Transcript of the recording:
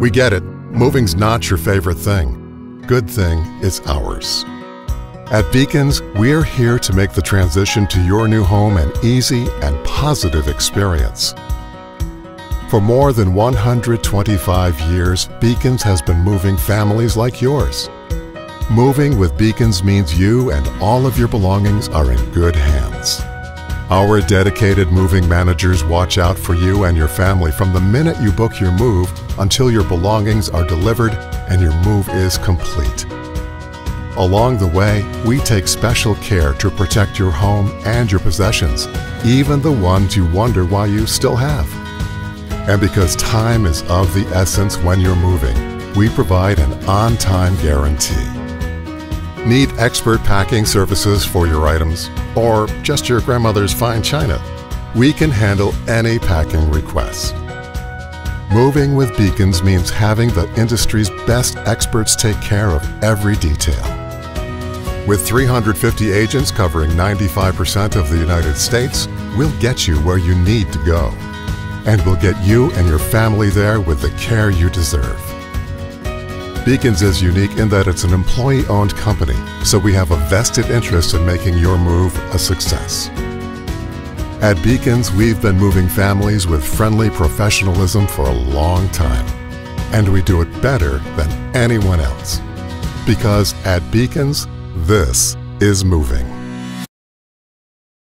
We get it. Moving's not your favorite thing. Good thing it's ours. At Bekins, we're here to make the transition to your new home an easy and positive experience. For more than 125 years, Bekins has been moving families like yours. Moving with Bekins means you and all of your belongings are in good hands. Our dedicated moving managers watch out for you and your family from the minute you book your move until your belongings are delivered and your move is complete. Along the way, we take special care to protect your home and your possessions, even the ones you wonder why you still have. And because time is of the essence when you're moving, we provide an on time guarantee. Need expert packing services for your items or just your grandmother's fine china? We can handle any packing request. Moving with Bekins means having the industry's best experts take care of every detail. With 350 agents covering 95% of the United States, we'll get you where you need to go. And we'll get you and your family there with the care you deserve. Bekins is unique in that it's an employee owned company, so we have a vested interest in making your move a success. At Bekins, we've been moving families with friendly professionalism for a long time, and we do it better than anyone else. Because at Bekins, this is moving.